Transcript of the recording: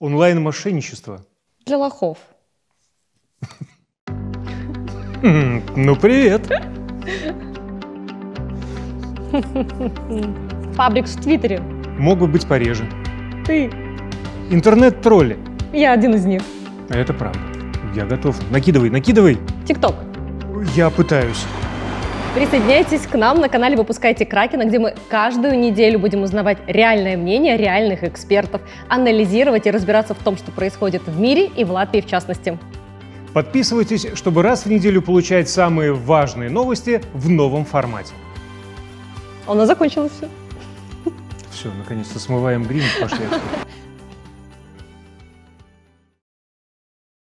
Онлайн-мошенничество. Для лохов. Ну, привет. Фабрикс в Твиттере. Мог бы быть пореже. Ты. Интернет-тролли. Я один из них. Это правда. Я готов. Накидывай, накидывай. ТикТок. Я пытаюсь. Присоединяйтесь к нам на канале «Выпускайте Кракена», где мы каждую неделю будем узнавать реальное мнение реальных экспертов, анализировать и разбираться в том, что происходит в мире и в Латвии в частности. Подписывайтесь, чтобы раз в неделю получать самые важные новости в новом формате. А У нас закончилось все. Все, наконец-то смываем грим, пошли отсюда.